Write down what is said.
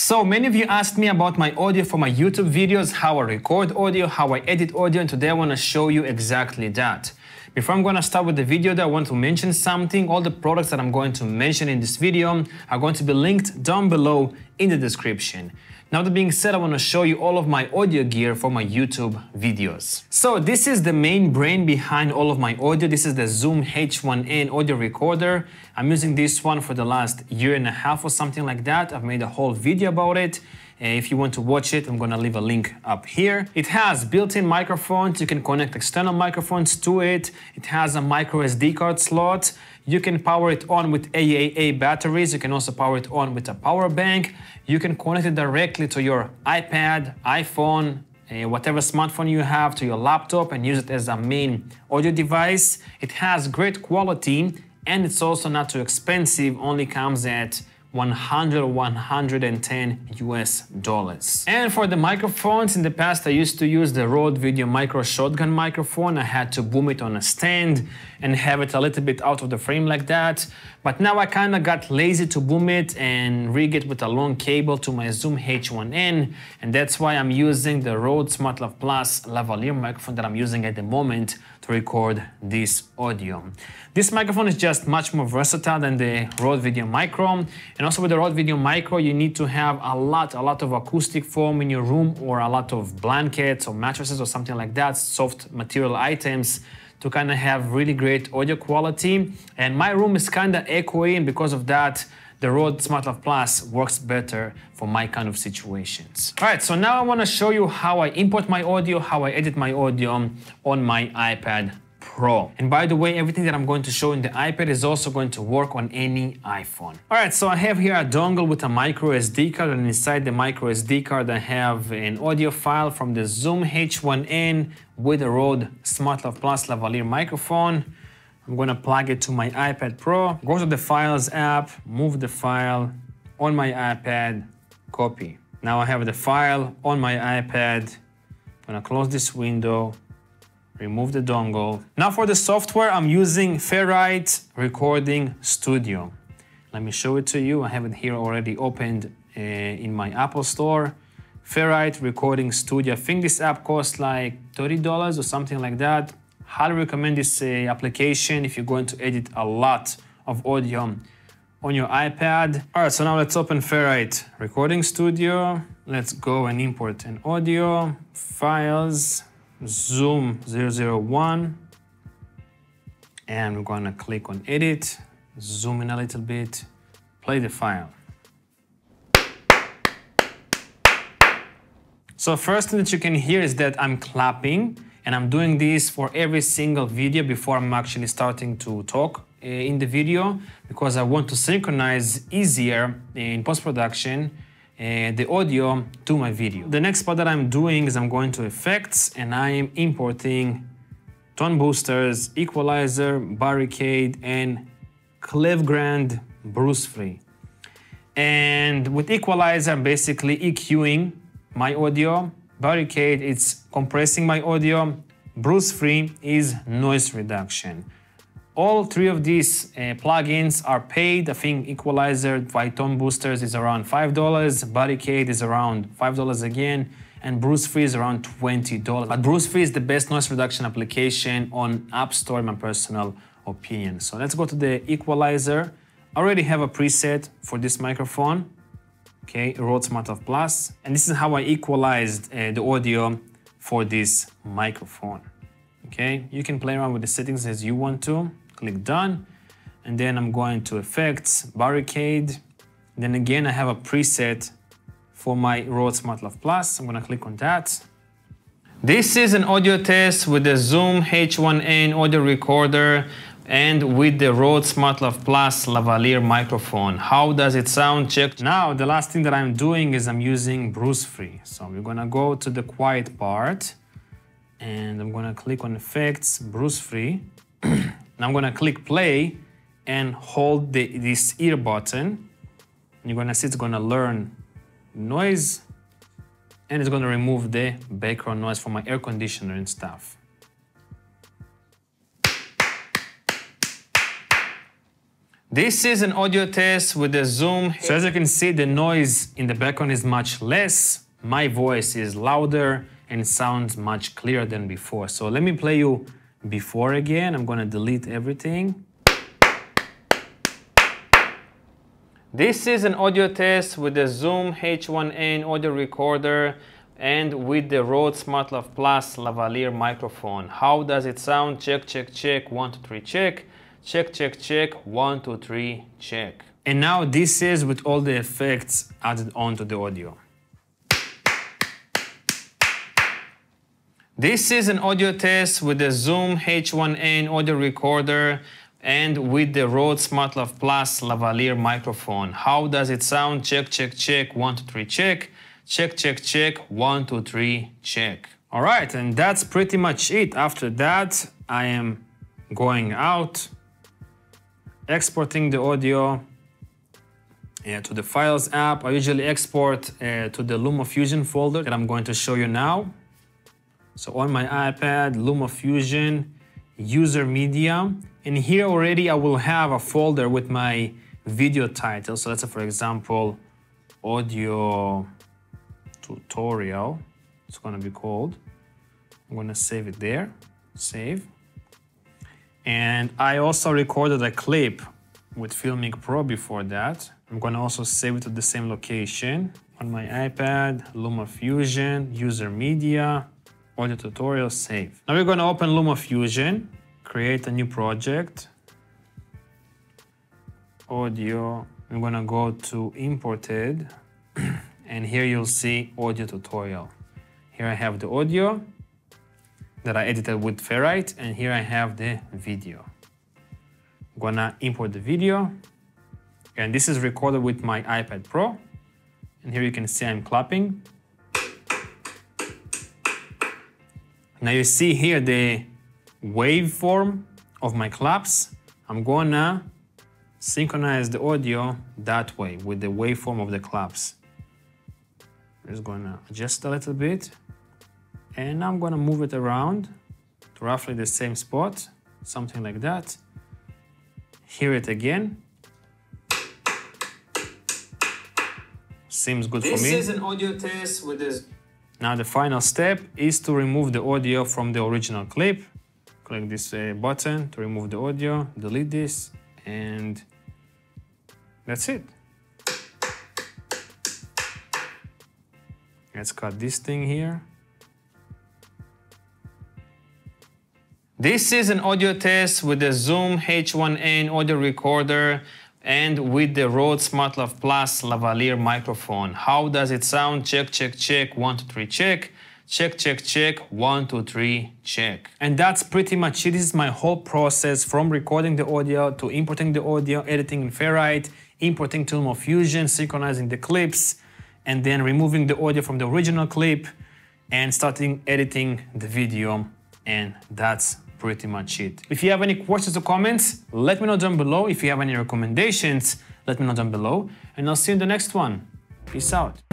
So many of you asked me about my audio for my YouTube videos, how I record audio, how I edit audio, and today I want to show you exactly that. Before I'm going to start with the video though, I want to mention something. All the products that I'm going to mention in this video are going to be linked down below in the description. Now that being said, I want to show you all of my audio gear for my YouTube videos. So this is the main brain behind all of my audio. This is the Zoom H1n audio recorder. I'm using this one for the last year and a half or something like that. I've made a whole video about it. Uh, if you want to watch it, I'm gonna leave a link up here. It has built-in microphones. You can connect external microphones to it. It has a micro SD card slot. You can power it on with AAA batteries. You can also power it on with a power bank. You can connect it directly to your iPad, iPhone, uh, whatever smartphone you have, to your laptop and use it as a main audio device. It has great quality and it's also not too expensive, only comes at 100 110 US dollars. And for the microphones, in the past I used to use the Rode Video Micro Shotgun microphone. I had to boom it on a stand and have it a little bit out of the frame like that. But now I kind of got lazy to boom it and rig it with a long cable to my Zoom H1n. And that's why I'm using the Rode SmartLav Plus lavalier microphone that I'm using at the moment to record this audio. This microphone is just much more versatile than the Rode Video Micro. And also with the Rode Video Micro, you need to have a lot, a lot of acoustic foam in your room or a lot of blankets or mattresses or something like that, soft material items to kind of have really great audio quality. And my room is kind of echoey and because of that, the Rode SmartLav Plus works better for my kind of situations. All right, so now I wanna show you how I import my audio, how I edit my audio on my iPad Pro. And by the way, everything that I'm going to show in the iPad is also going to work on any iPhone. All right, so I have here a dongle with a micro SD card and inside the micro SD card I have an audio file from the Zoom H1n with a Rode SmartLav Plus lavalier microphone. I'm gonna plug it to my iPad Pro, go to the Files app, move the file on my iPad, copy. Now I have the file on my iPad. I'm gonna close this window, remove the dongle. Now for the software, I'm using Ferrite Recording Studio. Let me show it to you. I have it here already opened uh, in my Apple Store. Ferrite Recording Studio. I think this app costs like $30 or something like that highly recommend this uh, application if you're going to edit a lot of audio on your iPad. All right, so now let's open Ferrite Recording Studio. Let's go and import an audio, files, Zoom 001. And we're gonna click on edit, zoom in a little bit, play the file. So first thing that you can hear is that I'm clapping and I'm doing this for every single video before I'm actually starting to talk uh, in the video because I want to synchronize easier in post-production uh, the audio to my video. The next part that I'm doing is I'm going to effects and I am importing ToneBoosters, equalizer, barricade, and Klevgrand Bruce Free. And with equalizer, I'm basically EQing my audio Barricade, it's compressing my audio. Brusfri is noise reduction. All three of these uh, plugins are paid. I think Equalizer by ToneBoosters is around $5, Barricade is around $5 again, and Brusfri is around $20. But Brusfri is the best noise reduction application on App Store, in my personal opinion. So let's go to the Equalizer. I already have a preset for this microphone okay, Rode SmartLav Plus. And this is how I equalized uh, the audio for this microphone. Okay, you can play around with the settings as you want to. Click done. And then I'm going to effects, barricade. Then again, I have a preset for my Rode SmartLav Plus. I'm gonna click on that. This is an audio test with the Zoom H1n audio recorder and with the Rode SmartLav Plus lavalier microphone. How does it sound? Check. Now, the last thing that I'm doing is I'm using Brusfri. So we're gonna go to the quiet part and I'm gonna click on effects, Brusfri. now I'm gonna click play and hold the, this ear button. And You're gonna see it's gonna learn noise and it's gonna remove the background noise from my air conditioner and stuff. This is an audio test with the Zoom. So as you can see, the noise in the background is much less. My voice is louder and sounds much clearer than before. So let me play you before again. I'm gonna delete everything. This is an audio test with the Zoom H1n audio recorder and with the Rode SmartLav Plus lavalier microphone. How does it sound? Check, check, check, one, two, three, check. Check, check, check, one, two, three, check. And now this is with all the effects added onto the audio. This is an audio test with the Zoom H1n audio recorder and with the Rode SmartLav Plus lavalier microphone. How does it sound? Check, check, check, one, two, three, check. Check, check, check, one, two, three, check. All right, and that's pretty much it. After that, I am going out, exporting the audio uh, to the Files app. I usually export uh, to the LumaFusion folder that I'm going to show you now. So on my iPad, LumaFusion, user media, and here already I will have a folder with my video title. So let's say, for example, audio tutorial, it's gonna be called. I'm gonna save it there, save. And I also recorded a clip with Filmic Pro before that. I'm gonna also save it to the same location on my iPad, LumaFusion, user media, audio tutorial, save. Now we're gonna open LumaFusion, create a new project, audio, I'm gonna go to imported, and here you'll see audio tutorial. Here I have the audio, that I edited with Ferrite, and here I have the video. I'm gonna import the video, and this is recorded with my iPad Pro. And here you can see I'm clapping. Now you see here the waveform of my claps. I'm gonna synchronize the audio that way with the waveform of the claps. I'm just gonna adjust a little bit and I'm gonna move it around to roughly the same spot, something like that. Hear it again. Seems good this for me. This is an audio test with this. Now the final step is to remove the audio from the original clip. Click this uh, button to remove the audio, delete this, and that's it. Let's cut this thing here. This is an audio test with the Zoom H1n audio recorder and with the Rode SmartLav Plus lavalier microphone. How does it sound? Check, check, check, one, two, three, check. Check, check, check, one, two, three, check. And that's pretty much it. This is my whole process from recording the audio to importing the audio, editing in Ferrite, importing to LumaFusion, synchronizing the clips, and then removing the audio from the original clip and starting editing the video. And that's pretty much it. If you have any questions or comments, let me know down below. If you have any recommendations, let me know down below. And I'll see you in the next one. Peace out.